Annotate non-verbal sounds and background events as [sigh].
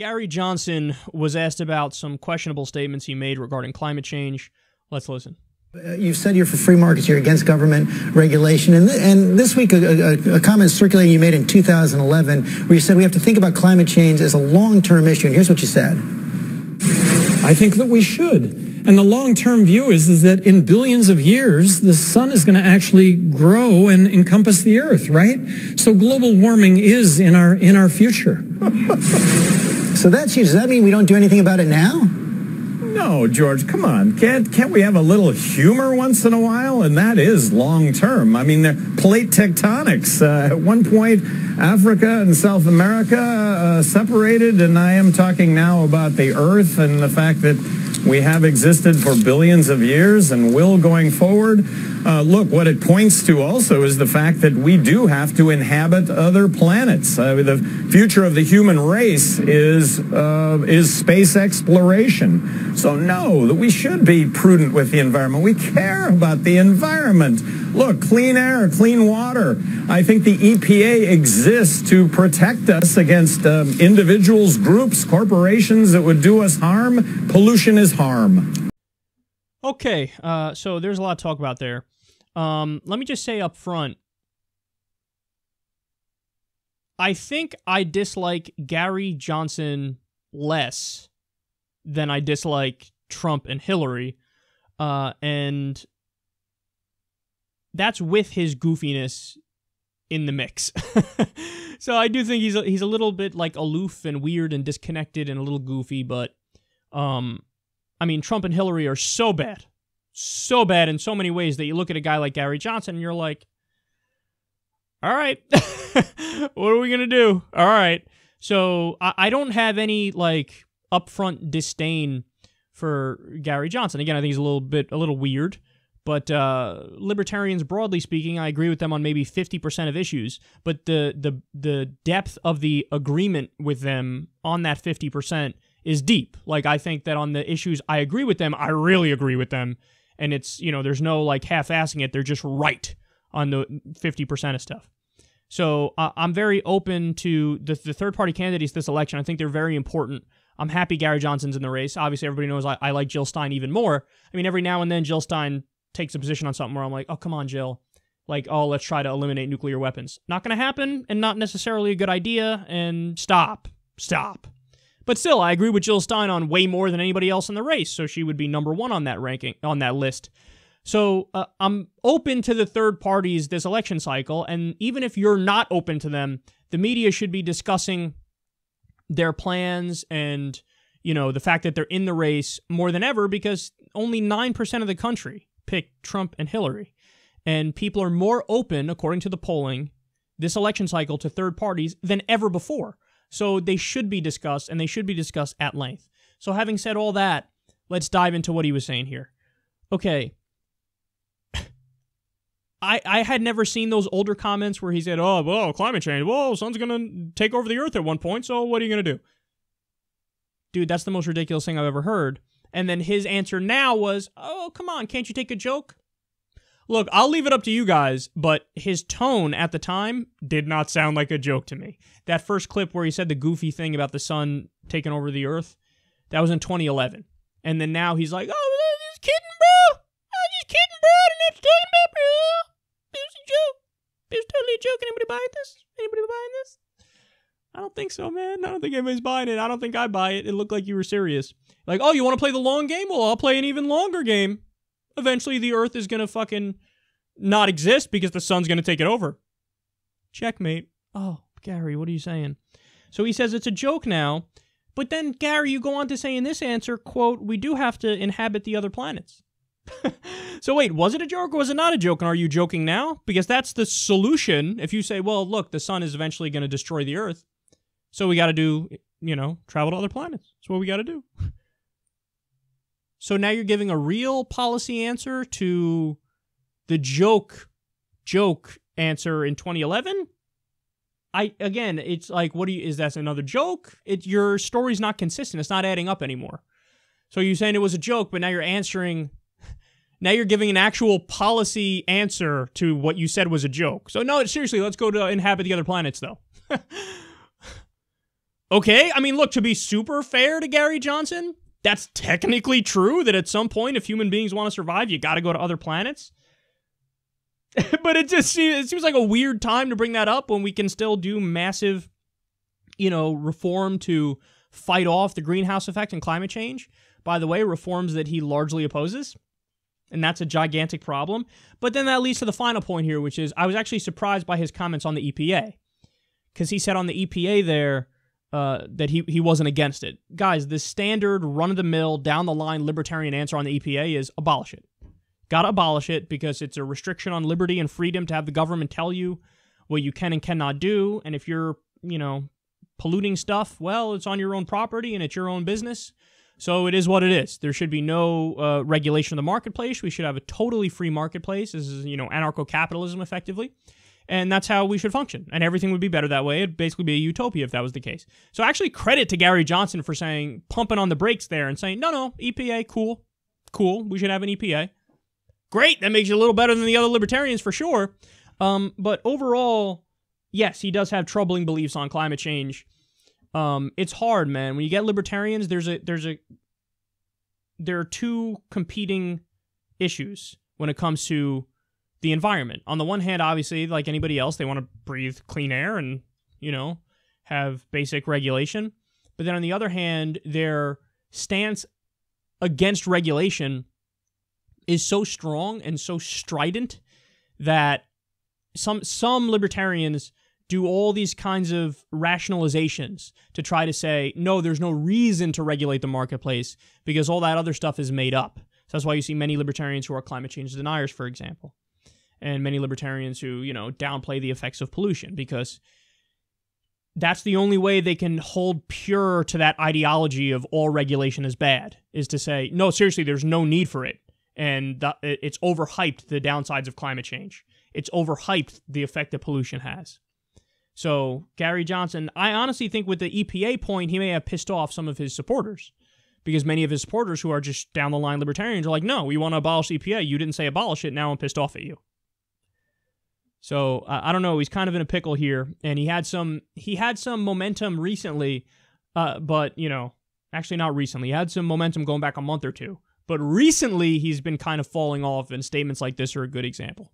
Gary Johnson was asked about some questionable statements he made regarding climate change. Let's listen. Uh, you've said you're for free markets, you're against government regulation. And, th- and this week, a, a, a, comment circulating you made in 2011 where you said we have to think about climate change as a long term issue. And here's what you said I think that we should. And the long-term view is, is that in billions of years, the sun is going to actually grow and encompass the earth, right? So global warming is in our, in our future. [laughs] so that's you. Does that mean we don't do anything about it now? No, George, come on. Can't can't we have a little humor once in a while? And that is long term. I mean, plate tectonics. Uh, at one point, Africa and South America uh, separated, and I am talking now about the Earth and the fact that we have existed for billions of years and will going forward. Uh, look, what it points to also is the fact that we do have to inhabit other planets. Uh, the future of the human race is uh, is space exploration. So no, that we should be prudent with the environment. We care about the environment. Look, clean air, clean water. I think the EPA exists to protect us against um, individuals, groups, corporations that would do us harm. Pollution is harm. Okay, uh, so there's a lot to talk about there. Um, let me just say up front I think I dislike Gary Johnson less than I dislike Trump and Hillary. Uh, and that's with his goofiness in the mix. [laughs] so I do think he's a, he's a little bit like aloof and weird and disconnected and a little goofy, but um, I mean Trump and Hillary are so bad, so bad in so many ways that you look at a guy like Gary Johnson and you're like, all right, [laughs] what are we gonna do? All right, so I, I don't have any like upfront disdain for Gary Johnson. Again, I think he's a little bit a little weird. But uh, libertarians, broadly speaking, I agree with them on maybe fifty percent of issues. But the the the depth of the agreement with them on that fifty percent is deep. Like I think that on the issues I agree with them, I really agree with them, and it's you know there's no like half-assing it. They're just right on the fifty percent of stuff. So uh, I'm very open to the, the third party candidates this election. I think they're very important. I'm happy Gary Johnson's in the race. Obviously, everybody knows I, I like Jill Stein even more. I mean, every now and then Jill Stein takes a position on something where I'm like, oh, come on, Jill. Like, oh, let's try to eliminate nuclear weapons. Not going to happen and not necessarily a good idea. And stop. Stop. But still, I agree with Jill Stein on way more than anybody else in the race. So she would be number one on that ranking, on that list. So uh, I'm open to the third parties this election cycle. And even if you're not open to them, the media should be discussing their plans and, you know, the fact that they're in the race more than ever because only 9% of the country picked Trump and Hillary. And people are more open, according to the polling, this election cycle to third parties than ever before. So they should be discussed, and they should be discussed at length. So, having said all that, let's dive into what he was saying here. Okay. [laughs] I, I had never seen those older comments where he said, oh, well, climate change. Well, sun's going to take over the earth at one point, so what are you going to do? Dude, that's the most ridiculous thing I've ever heard. And then his answer now was, "Oh, come on, can't you take a joke?" Look, I'll leave it up to you guys, but his tone at the time did not sound like a joke to me. That first clip where he said the goofy thing about the sun taking over the earth, that was in 2011. And then now he's like, "Oh, I'm just kidding, bro. Oh, I'm just kidding, bro. I to talk about, bro. It was a joke. It was totally a joke. Anybody buying this? Anybody buying this?" I don't think so, man. I don't think anybody's buying it. I don't think I buy it. It looked like you were serious. Like, oh, you want to play the long game? Well, I'll play an even longer game. Eventually, the Earth is going to fucking not exist because the sun's going to take it over. Checkmate. Oh, Gary, what are you saying? So he says it's a joke now. But then, Gary, you go on to say in this answer, quote, we do have to inhabit the other planets. [laughs] so wait, was it a joke or was it not a joke? And are you joking now? Because that's the solution. If you say, well, look, the sun is eventually going to destroy the Earth. So we got to do, you know, travel to other planets. That's what we got to do. [laughs] So now you're giving a real policy answer to the joke joke answer in 2011? I again, it's like what do you is that another joke? It your story's not consistent. It's not adding up anymore. So you're saying it was a joke, but now you're answering [laughs] now you're giving an actual policy answer to what you said was a joke. So no, seriously, let's go to inhabit the other planets though. [laughs] Okay, I mean, look, to be super fair to Gary Johnson, that's technically true that at some point, if human beings want to survive, you got to go to other planets. [laughs] but it just seems, it seems like a weird time to bring that up when we can still do massive, you know, reform to fight off the greenhouse effect and climate change. By the way, reforms that he largely opposes. And that's a gigantic problem. But then that leads to the final point here, which is I was actually surprised by his comments on the EPA. Because he said on the EPA there uh, that he, he wasn't against it. Guys, the standard run of the mill, down the line libertarian answer on the EPA is abolish it. Gotta abolish it because it's a restriction on liberty and freedom to have the government tell you what you can and cannot do. And if you're, you know, polluting stuff, well, it's on your own property and it's your own business. So it is what it is. There should be no uh, regulation of the marketplace. We should have a totally free marketplace. This is, you know, anarcho-capitalism effectively. And that's how we should function. And everything would be better that way. It'd basically be a utopia if that was the case. So actually credit to Gary Johnson for saying, pumping on the brakes there and saying, no, no, EPA, cool, cool. We should have an EPA. Great. That makes you a little better than the other libertarians for sure. Um, but overall, yes, he does have troubling beliefs on climate change um, it's hard, man. When you get libertarians, there's a there's a there are two competing issues when it comes to the environment. On the one hand, obviously, like anybody else, they want to breathe clean air and you know have basic regulation. But then on the other hand, their stance against regulation is so strong and so strident that some some libertarians do all these kinds of rationalizations to try to say, no, there's no reason to regulate the marketplace because all that other stuff is made up. So that's why you see many libertarians who are climate change deniers, for example, and many libertarians who, you know, downplay the effects of pollution because that's the only way they can hold pure to that ideology of all regulation is bad, is to say, no, seriously, there's no need for it. And it's overhyped the downsides of climate change. It's overhyped the effect that pollution has. So Gary Johnson, I honestly think with the EPA point, he may have pissed off some of his supporters because many of his supporters who are just down the line libertarians are like, no, we want to abolish EPA. You didn't say abolish it. Now I'm pissed off at you. So uh, I don't know. He's kind of in a pickle here, and he had some he had some momentum recently, uh, but you know, actually not recently. He had some momentum going back a month or two, but recently he's been kind of falling off, and statements like this are a good example.